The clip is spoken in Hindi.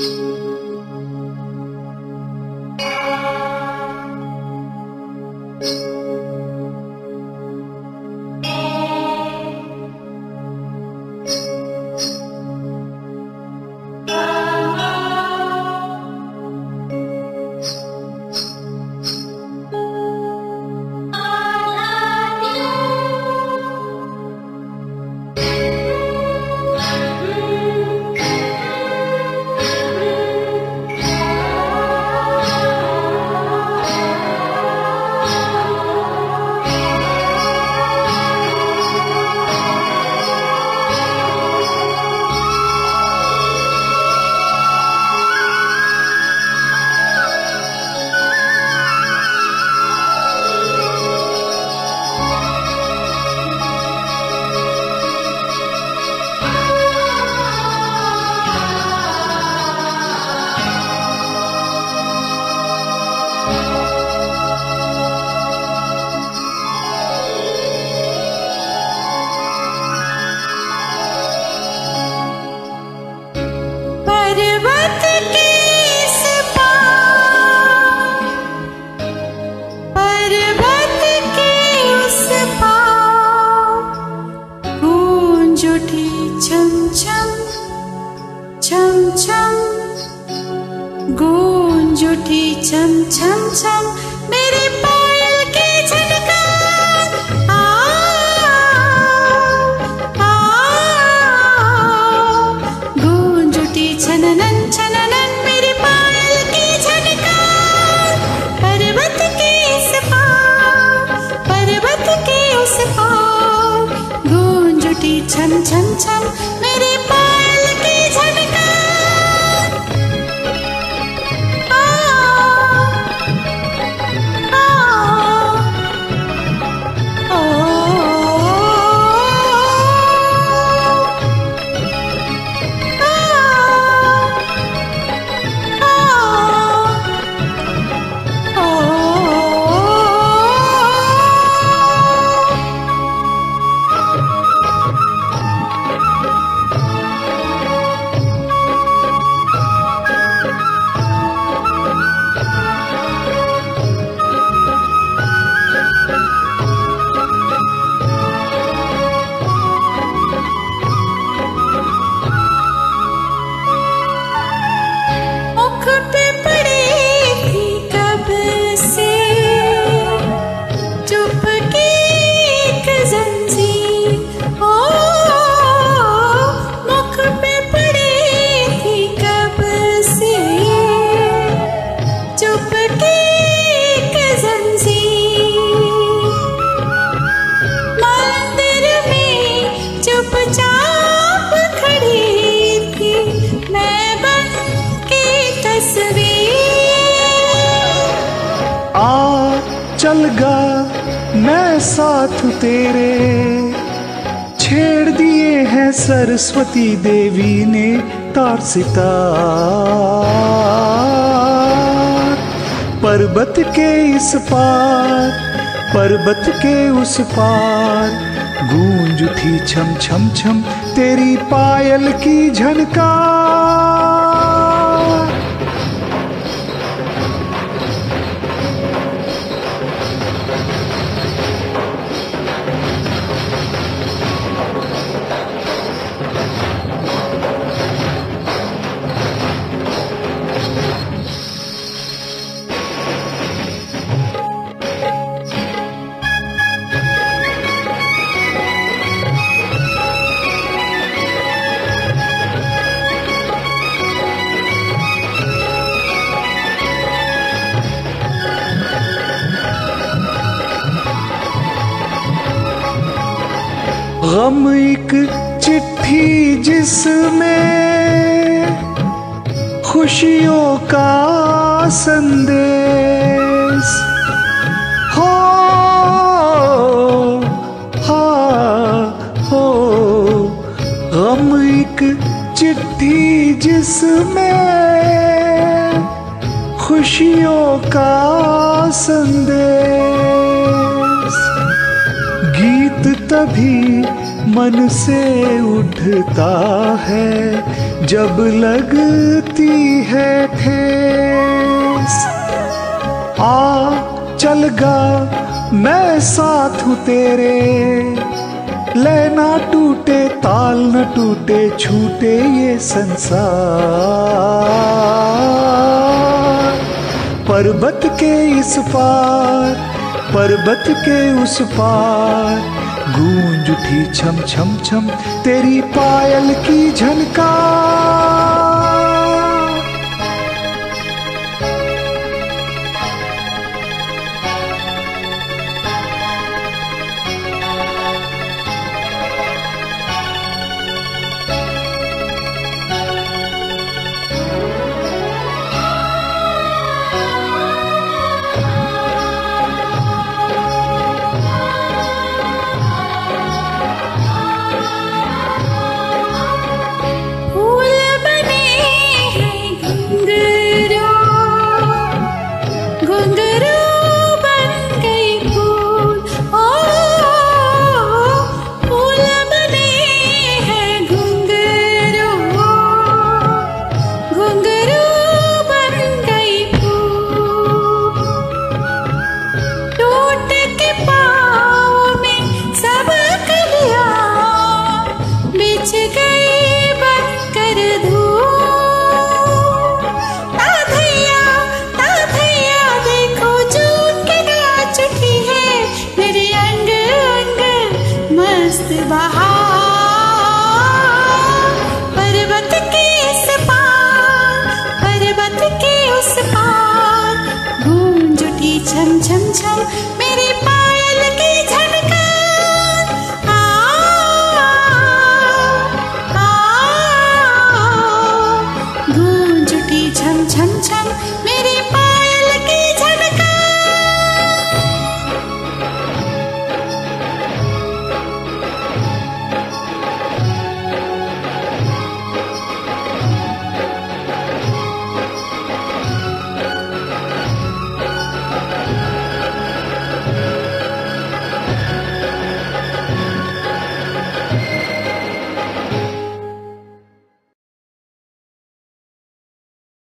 पर्वत आ चल गा, मैं साथ तेरे। छेड़ दिए हैं सरस्वती देवी ने तार सितार। पर्वत के इस पार, पर्वत के उस पार, गूंज उठी छम छम छम तेरी पायल की झनकार। गम एक चिट्ठी जिसमें खुशियों का संदेश हो, हा, हो। गम एक चिट्ठी जिसमें खुशियों का संदेश तभी मन से उठता है, जब लगती है ठेस। आ, चल गा, मैं साथ हूँ तेरे। लेना टूटे, ताल न टूटे, छूटे ये संसार। पर्वत के इस पार, पर्वत के उस पार उठी छम छम छम तेरी पायल की झनकार। छम छम छम